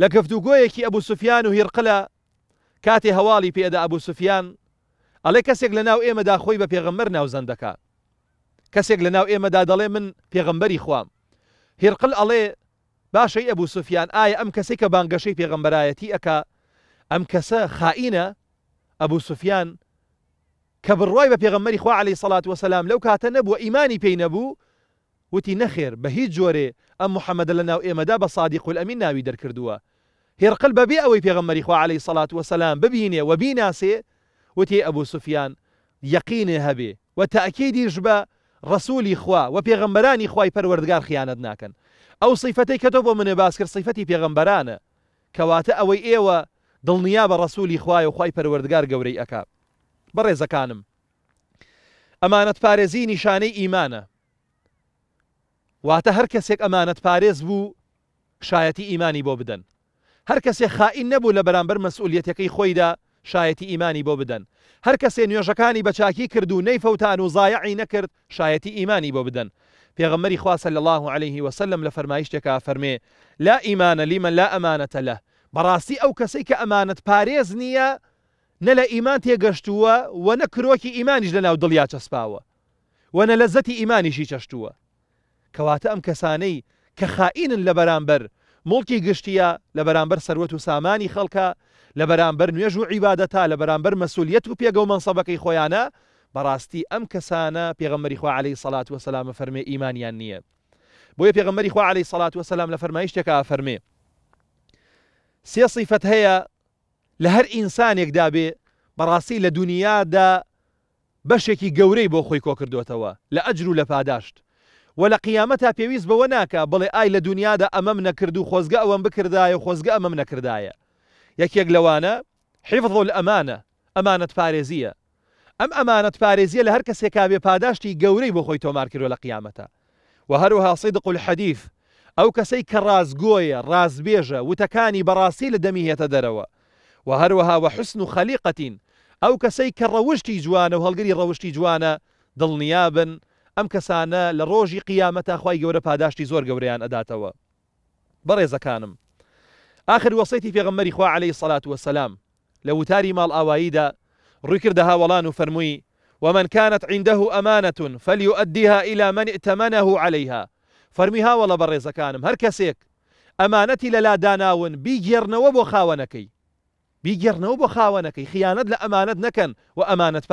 لە گەفتوگۆیەکی ئەبوو سوفیان و هیرقلە کاتێ هەواڵی پێدا ئەبوو سوفیان ئەڵێ کەسێک لە ناو ئێمەدا خۆی بە پێغمبەر ناوزەن دەکا کەسێک لە ناو ئێمەدا دەڵێ من پێغمبەری خوام هێرقل ئەڵێ باشەی ئەبوو سوفیان ئایا ئەم کەسی کە بانگەشەی پێغمبەرایەتی ئەکا ئەم کەسە خائینە ئەبوو سوفیان کە بڕای بە پێغمبەری خوا عليه لەو کاتە نەبووە ئیمانی پێی نەبوو وتی نەخێر بە هیچ جۆرێ ئەم محەممەد لە ناو ئێمەدا بە سادی قول ئەمین ناوی دەرکردووە هێرقل بەبێ ئەوەی پێغمبەری خوا عليه سڵات وسلام ببینێ و بیناسێ وتی ئەبوو سوفیان یقینێ هەبێ و تاکیدیش بە ڕسوولی خوا و پێغمبەرانی خوای پەروەردگار خیانەت ناکەن ئەو سیفەتەی کە تۆ بۆ منێ باس کرد سیفەتی پێغمبەرانە کەواتە ئەوەی ئێوە دڵنیا بە ڕسوولی خوای و خی پەروەردگار گەورەی ئەک بەڕێزەکانم ئەمانەت پارێزی نیشانەی ئیمانە واتە هەر کەسێک ئەمانەت پارێز بوو شایەتی ئیمانی بۆ بدەن. هەر کەسێک خائین نەبوو لە بەرامبەر مەسئولەتەکەی خۆیدا شایەتی ئیمانی بۆ بدەن. هەر کەسێ نوێژەکانی بەچاکی کرد و نەیفەوتان و زایعی نەکرد شایەتی ئیمانی بۆ بدەن. پێغمەری خواسە لە الله عليه وسلم لە فەرمایشتێکا فەرمێ لا ئیمانە لیمە لا ئەمانەتە لە. بەڕاستی ئەو کەسەی کە ئەمانەت پارێز نییە نە لە ئیمان تێگەشتووە و نە کرۆکی ئیمانیش لە ناو دڵیا چەسپاوە. و نە لە زەتی ئیمانیشی چەشتووە. کەواتە ئەم کەسانەی کە خائینن لە بەرامبەر. مڵکی گشتیە لە بەرامبەر سەروەت و سامانی خەڵکە لە بەرامبەر نوێژ و عیباەتا لە بەرامبەر مەسولیت و پێگە و منسەبەکەی خۆیانە. بەڕاستی ئەم کەسانە پێغمەری خوا عليه سڵات وسلام فەرمێ ئیمانیان نییە. بۆیە پێغمەری خوا عليه سڵات وسلام لە فەرمایشتێکا فەرمێ سێ صیفەت هەیە لە هەر ئینسانێکدا بێ بەڕاستی لە دنیادا بەشێکی گەورەی بۆ خۆی کۆ کردوێتەوە لە ئەجر و لە پاداشت. و لە قیامەتا پێویست بەوە ناکە بڵێ ئای لە دنیادا ئەمەم نەکرد و خۆزگە ئەوەم بکردایە خۆزگە ئەمەم نەکردایە یەکێک لەوانە حیفظ ئەمانە ئەمانەت پارێزیە ئەم ئەمانەت پارێزیە لە هەر کەسێکا بێ پاداشتی گەورەی بۆ خۆی تۆمار کردو لە قیامەتە و هەروها صیدق الحەدیث ئەو کەسەی کە ڕازگۆیە ڕازبێژە وتەکانی بەڕاستی لە دەمیهێتە دەرەوە و هەروەها وە و خەلیقەتین ئەو کەسەی کە جوانە و ڕەوشتی جوانە دڵنیابن ئەم کەسانە لە ڕۆژی قیامەتە خی گەورە پاداشتی زۆر گەوریان ئەداتەوە. بەڕێزەکانم. آخر وەسەیتی پێغممەری خوا عليه سەلات وسلام لە وتاری ماڵ ئاواییدا ڕوویکردە هاوڵان و فەرمووی ومن كانت عنده أمانة فليؤديها إلى من ائتمنه عليها. فەرمی هاوڵە بە ڕێزەکانم. هەر کەسێک ئەمانەتی لەلا داناون بیگێڕنەوە بۆ خاوەنەکەی. بیگەڕنەوە بۆ خاوەنەکەی. خیانەت لە ئەمانەت نەکەن و ئەمانەت